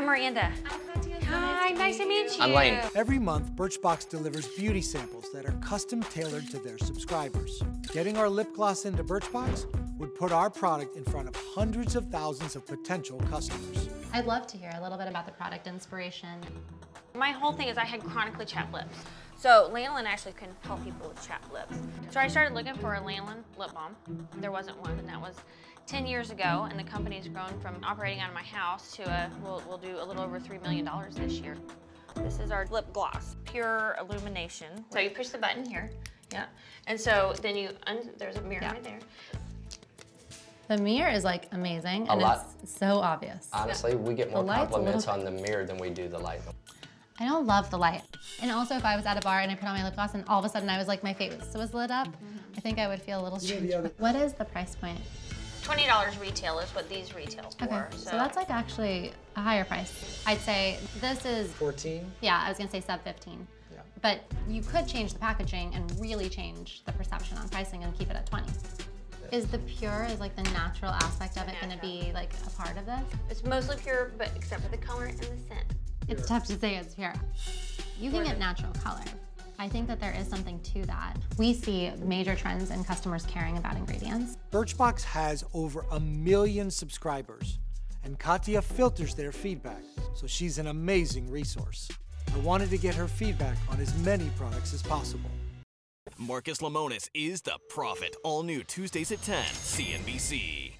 I'm Miranda. Hi, nice to meet you. I'm Lane. Every month, Birchbox delivers beauty samples that are custom tailored to their subscribers. Getting our lip gloss into Birchbox would put our product in front of hundreds of thousands of potential customers. I'd love to hear a little bit about the product inspiration. My whole thing is I had chronically chapped lips. So lanolin actually can help people with chapped lips. So I started looking for a lanolin lip balm. There wasn't one, and that was 10 years ago, and the company's grown from operating out of my house to a, we'll, we'll do a little over $3 million this year. This is our lip gloss, pure illumination. So you push the button here, yeah. And so then you, there's a mirror Yeah. right there. The mirror is like amazing A and lot. it's so obvious. Honestly, we get more The compliments on the mirror than we do the light. I don't love the light. And also if I was at a bar and I put on my lip gloss and all of a sudden I was like my face was lit up, mm-hmm. I think I would feel a little strange. What is the price point? $20 retail is what these retail for. Okay, so that's like actually a higher price. I'd say this is 14? Yeah, I was gonna say sub 15. Yeah. But you could change the packaging and really change the perception on pricing and keep it at 20. Is the pure, is like the natural aspect of it gonna be like a part of this? It's mostly pure, but except for the color and the scent. It's tough to say it's pure. You can get natural color. I think that there is something to that. We see major trends in customers caring about ingredients. Birchbox has over a million subscribers, and Katya filters their feedback, so she's an amazing resource. I wanted to get her feedback on as many products as possible. Marcus Lemonis is the Profit. All new Tuesdays at 10, CNBC.